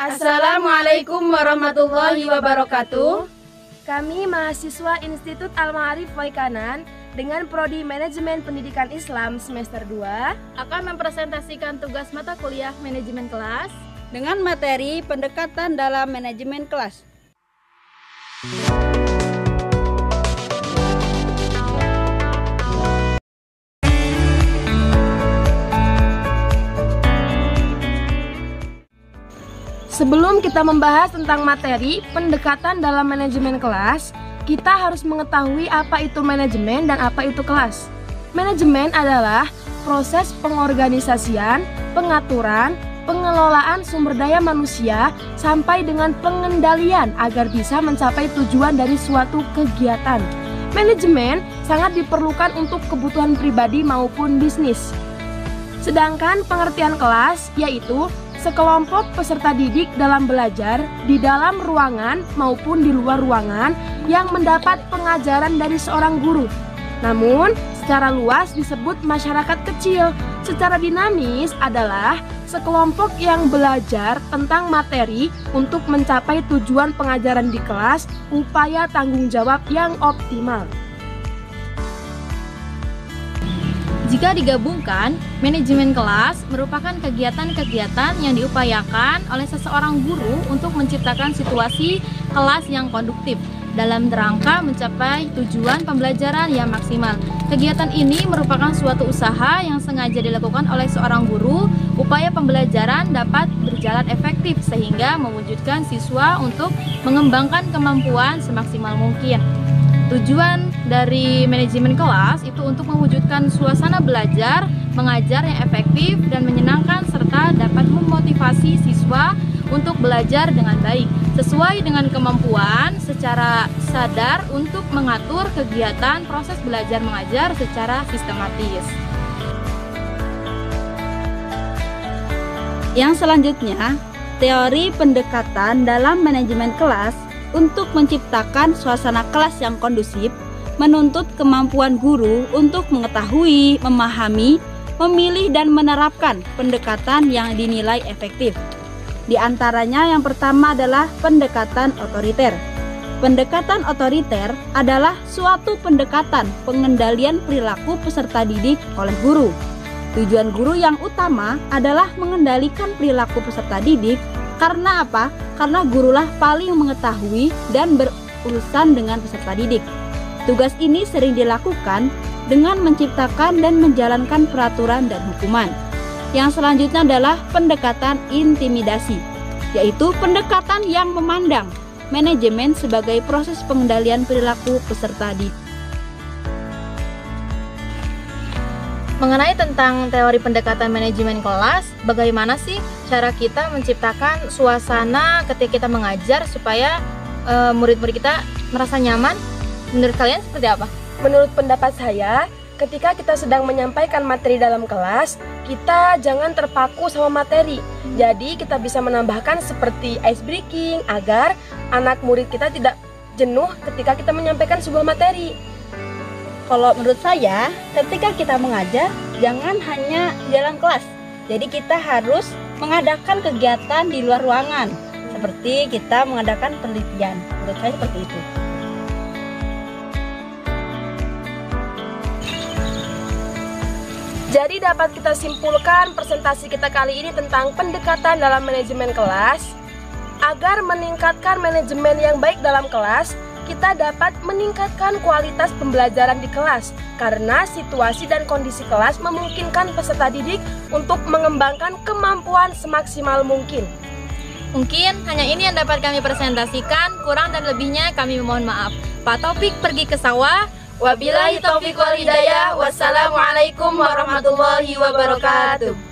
Assalamualaikum warahmatullahi wabarakatuh. Kami mahasiswa Institut Al-Ma'arif Waikanan dengan Prodi Manajemen Pendidikan Islam semester 2 akan mempresentasikan tugas mata kuliah manajemen kelas dengan materi pendekatan dalam manajemen kelas. Sebelum kita membahas tentang materi pendekatan dalam manajemen kelas, kita harus mengetahui apa itu manajemen dan apa itu kelas. Manajemen adalah proses pengorganisasian, pengaturan, pengelolaan sumber daya manusia sampai dengan pengendalian agar bisa mencapai tujuan dari suatu kegiatan. Manajemen sangat diperlukan untuk kebutuhan pribadi maupun bisnis. Sedangkan pengertian kelas yaitu sekelompok peserta didik dalam belajar di dalam ruangan maupun di luar ruangan yang mendapat pengajaran dari seorang guru. Namun, secara luas disebut masyarakat kecil. Secara dinamis adalah sekelompok yang belajar tentang materi untuk mencapai tujuan pengajaran di kelas, upaya tanggung jawab yang optimal. Jika digabungkan, manajemen kelas merupakan kegiatan-kegiatan yang diupayakan oleh seseorang guru untuk menciptakan situasi kelas yang konduktif dalam rangka mencapai tujuan pembelajaran yang maksimal. Kegiatan ini merupakan suatu usaha yang sengaja dilakukan oleh seorang guru upaya pembelajaran dapat berjalan efektif sehingga mewujudkan siswa untuk mengembangkan kemampuan semaksimal mungkin. Tujuan dari manajemen kelas itu untuk mewujudkan suasana belajar, mengajar yang efektif dan menyenangkan serta dapat memotivasi siswa untuk belajar dengan baik sesuai dengan kemampuan secara sadar untuk mengatur kegiatan proses belajar mengajar secara sistematis. Yang selanjutnya, teori pendekatan dalam manajemen kelas untuk menciptakan suasana kelas yang kondusif, menuntut kemampuan guru untuk mengetahui, memahami, memilih, dan menerapkan pendekatan yang dinilai efektif. Di antaranya, yang pertama adalah pendekatan otoriter. Pendekatan otoriter adalah suatu pendekatan pengendalian perilaku peserta didik oleh guru. Tujuan guru yang utama adalah mengendalikan perilaku peserta didik karena apa? Karena gurulah paling mengetahui dan berurusan dengan peserta didik. Tugas ini sering dilakukan dengan menciptakan dan menjalankan peraturan dan hukuman. Yang selanjutnya adalah pendekatan intimidasi, yaitu pendekatan yang memandang manajemen sebagai proses pengendalian perilaku peserta didik. Mengenai tentang teori pendekatan manajemen kelas, bagaimana sih cara kita menciptakan suasana ketika kita mengajar supaya eh, murid-murid uh, kita merasa nyaman? Menurut kalian seperti apa? Menurut pendapat saya, ketika kita sedang menyampaikan materi dalam kelas, kita jangan terpaku sama materi. Jadi kita bisa menambahkan seperti ice breaking agar anak murid kita tidak jenuh ketika kita menyampaikan sebuah materi. Kalau menurut saya, ketika kita mengajar, jangan hanya dalam kelas. Jadi kita harus mengadakan kegiatan di luar ruangan, seperti kita mengadakan penelitian. Menurut saya seperti itu. Jadi dapat kita simpulkan presentasi kita kali ini tentang pendekatan dalam manajemen kelas. Agar meningkatkan manajemen yang baik dalam kelas, kita dapat meningkatkan kualitas pembelajaran di kelas karena situasi dan kondisi kelas memungkinkan peserta didik untuk mengembangkan kemampuan semaksimal mungkin. Mungkin hanya ini yang dapat kami presentasikan, kurang dan lebihnya kami mohon maaf. Pak Topik pergi ke sawah, wabillahi taufiq wal hidayah, wassalamualaikum warahmatullahi wabarakatuh.